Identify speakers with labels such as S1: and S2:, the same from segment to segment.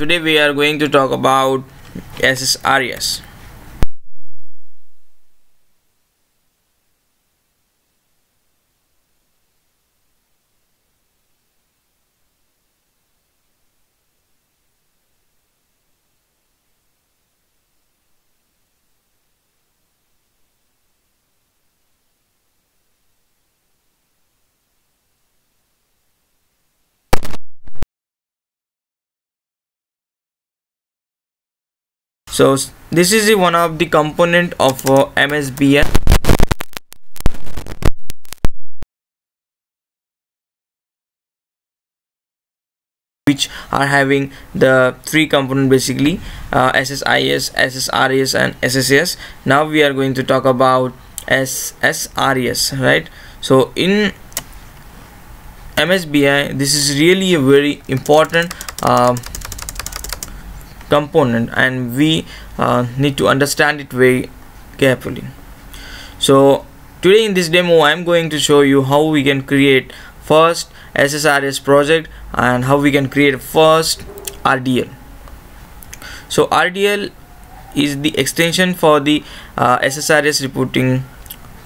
S1: today we are going to talk about SSRS. So this is one of the component of uh, MSBI which are having the three component basically uh, SSIS, SSRS and SSAS now we are going to talk about SSRS right? So in MSBI this is really a very important uh, component and we uh, need to understand it very carefully. So today in this demo I'm going to show you how we can create first SSRS project and how we can create first RDL so RDL is the extension for the uh, SSRS reporting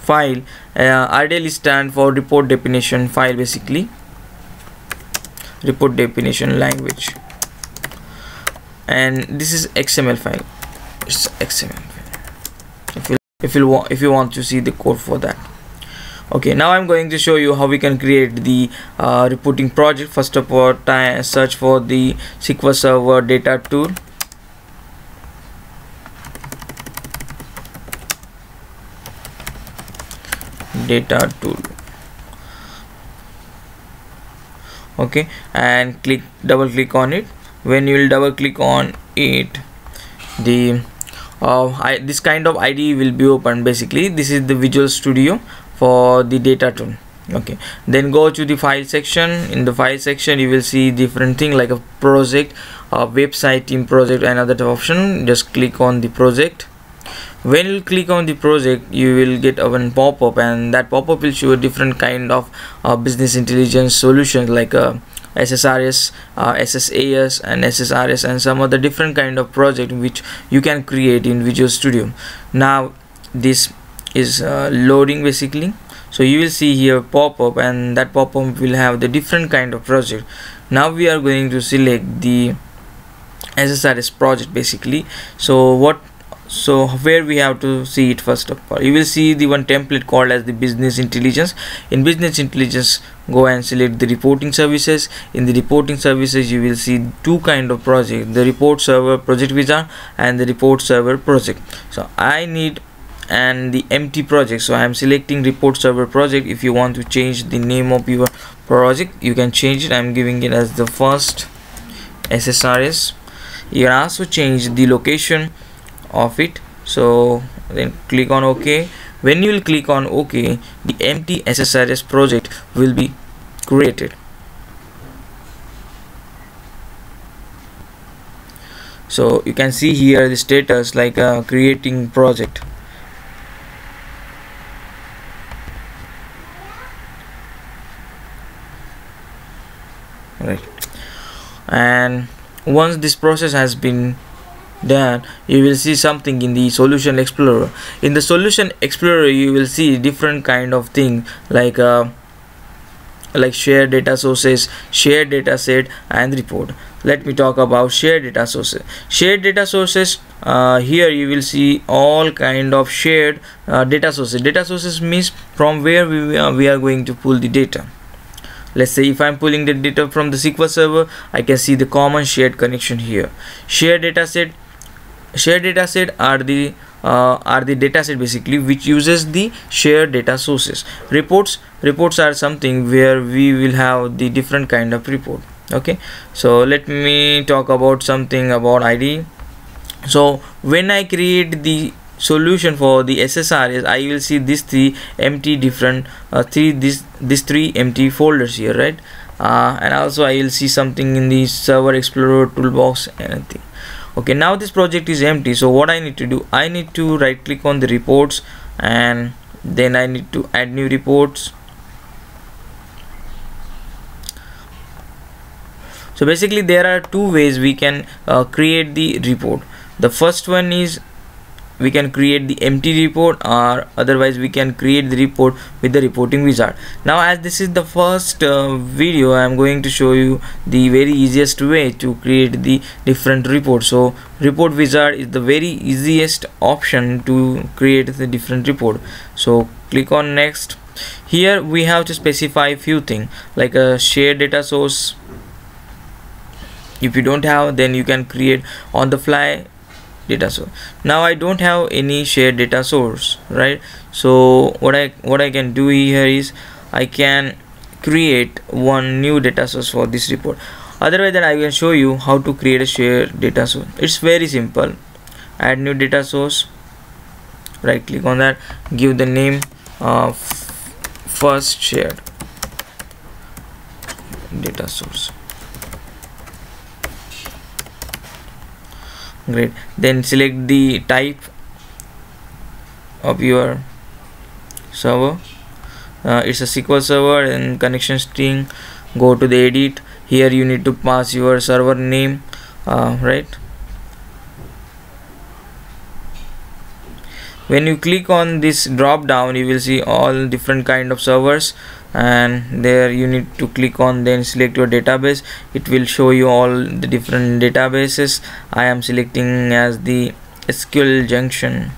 S1: file. Uh, RDL stand for report definition file basically. Report definition language and this is xml file. It's xml file. If you if you want if you want to see the code for that. Okay now i'm going to show you how we can create the uh, reporting project. First of all search for the sql server data tool. Data tool. Okay and click double click on it when you will double click on it the uh, I, this kind of ID will be open. Basically this is the Visual Studio for the data tool. Okay. Then go to the file section. In the file section you will see different thing like a project a website team project another option. Just click on the project. When you click on the project you will get a one pop-up and that pop-up will show different kind of uh, business intelligence solutions like a uh, SSRS, uh, SSAS and SSRS and some other different kind of project which you can create in Visual Studio. Now this is uh, loading basically. So you will see here pop-up and that pop-up will have the different kind of project. Now we are going to select the SSRS project basically. So what so where we have to see it first of all. You will see the one template called as the business intelligence. In business intelligence go and select the reporting services. In the reporting services you will see two kind of project. The report server project wizard and the report server project. So i need and the empty project. So i am selecting report server project. If you want to change the name of your project you can change it. I'm giving it as the first ssrs you can also change the location of it. So then click on ok. When you will click on ok the empty ssrs project will be created. So you can see here the status like uh, creating project. Right. And once this process has been then you will see something in the solution explorer. In the solution explorer you will see different kind of thing like uh, like share data sources share data set and report. Let me talk about share data sources. Shared data sources uh, here you will see all kind of shared uh, data sources. Data sources means from where we, uh, we are going to pull the data. Let's say if i'm pulling the data from the sql server i can see the common shared connection here. Shared data set shared data set are the uh, are the dataset basically which uses the shared data sources. Reports reports are something where we will have the different kind of report okay? So let me talk about something about id so when i create the solution for the ssrs i will see these three empty different uh, three this these three empty folders here right? Uh, and also i will see something in the server explorer toolbox anything okay now this project is empty so what I need to do? I need to right click on the reports and then I need to add new reports. So basically there are two ways we can uh, create the report. The first one is we can create the empty report or otherwise we can create the report with the reporting wizard. Now as this is the first uh, video i am going to show you the very easiest way to create the different reports. So report wizard is the very easiest option to create the different report. So click on next. Here we have to specify a few things like a shared data source. If you don't have then you can create on the fly data source. Now i don't have any shared data source right? So what i what i can do here is i can create one new data source for this report. Otherwise then i will show you how to create a shared data source. It's very simple. Add new data source. Right click on that. Give the name of first shared data source great. Then select the type of your server. Uh, it's a SQL server and connection string. Go to the edit. Here you need to pass your server name. Uh, right? When you click on this drop down you will see all different kind of servers and there you need to click on then select your database. It will show you all the different databases. I am selecting as the sql junction.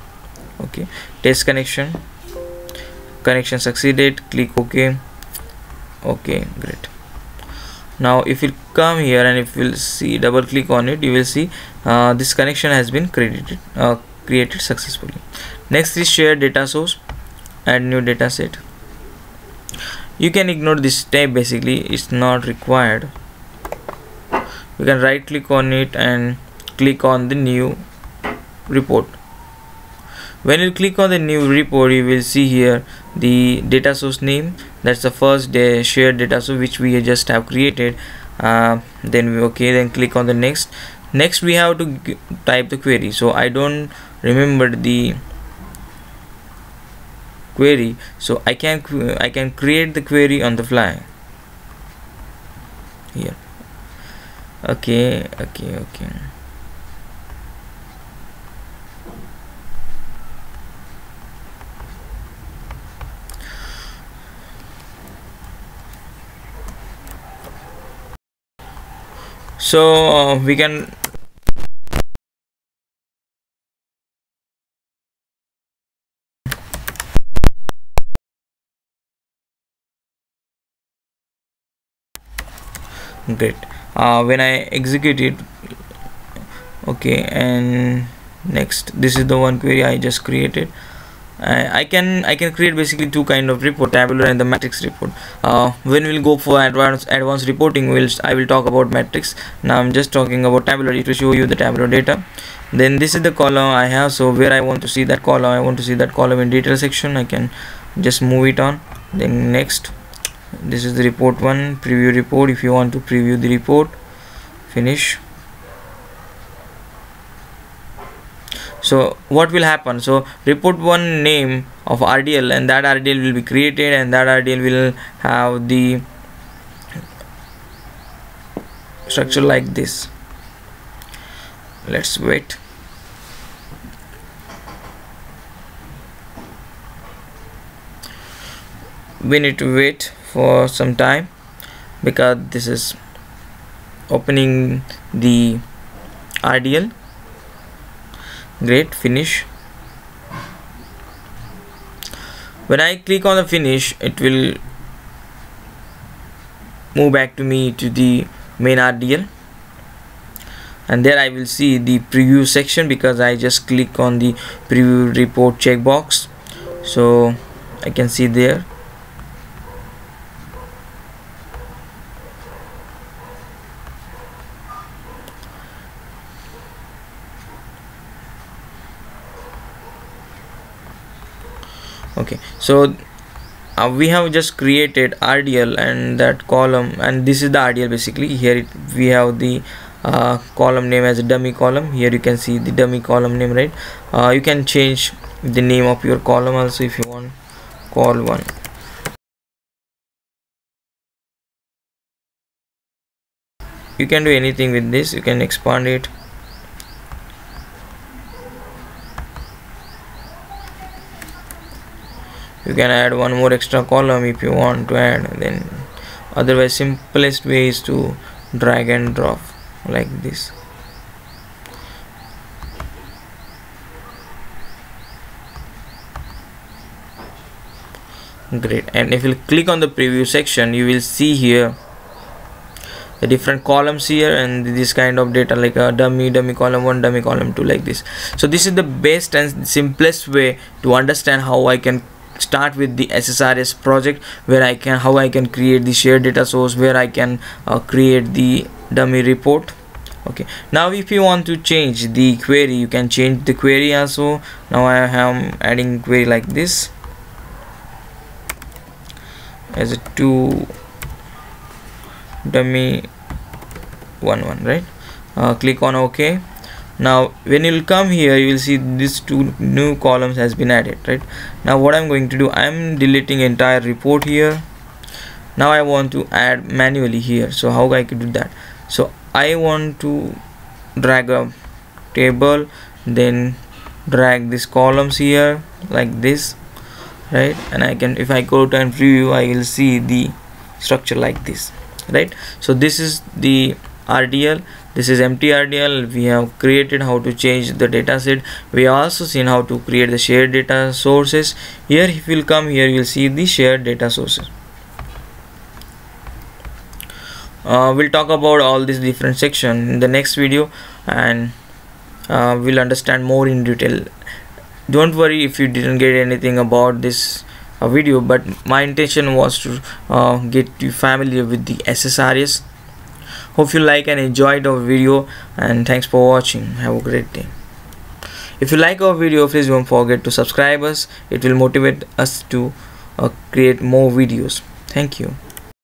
S1: Okay. Test connection. Connection succeeded. Click ok. Okay great. Now if you come here and if you see double click on it you will see uh, this connection has been credited uh, created successfully. Next is share data source. Add new data set you can ignore this tab basically. It's not required. You can right click on it and click on the new report. When you click on the new report you will see here the data source name. That's the first day shared data source which we just have created. Uh, then we okay then click on the next. Next we have to type the query. So i don't remember the query so I can I can create the query on the fly. Here. Okay okay okay. So uh, we can great. Uh, when I execute it okay and next this is the one query I just created. I can I can create basically two kind of report tabular and the matrix report. Uh, when we'll go for advanced advanced reporting we'll I will talk about matrix. Now I'm just talking about tabular to show you the tabular data. Then this is the column I have so where I want to see that column I want to see that column in detail section. I can just move it on. Then next this is the report one preview report. If you want to preview the report finish. So what will happen? So report one name of RDL and that RDL will be created and that RDL will have the structure like this. Let's wait. We need to wait for some time because this is opening the RDL great finish. When I click on the finish it will move back to me to the main RDL and there I will see the preview section because I just click on the preview report checkbox. So I can see there okay. So uh, we have just created RDL and that column and this is the RDL basically. Here it, we have the uh, column name as a dummy column. Here you can see the dummy column name right? Uh, you can change the name of your column also if you want. Call one. You can do anything with this. You can expand it you can add one more extra column if you want to add then otherwise simplest way is to drag and drop like this. Great. And if you click on the preview section you will see here the different columns here and this kind of data like a dummy dummy column 1 dummy column 2 like this. So this is the best and simplest way to understand how I can start with the SSRS project where I can how I can create the shared data source where I can uh, create the dummy report. Okay. Now if you want to change the query you can change the query also. Now I am adding query like this. As a two dummy one one right? Uh, click on ok now when you'll come here you will see these two new columns has been added right? Now what i'm going to do i'm deleting entire report here. Now i want to add manually here. So how i could do that? So i want to drag a table then drag these columns here like this right? And i can if i go to and preview i will see the structure like this right? So this is the rdl this is empty rdl we have created how to change the data set we also seen how to create the shared data sources. Here if you'll come here you'll see the shared data sources. Uh, we'll talk about all these different section in the next video and uh, we'll understand more in detail. Don't worry if you didn't get anything about this uh, video but my intention was to uh, get you familiar with the SSRS hope you like and enjoyed our video and thanks for watching. Have a great day. If you like our video please don't forget to subscribe us. It will motivate us to uh, create more videos. Thank you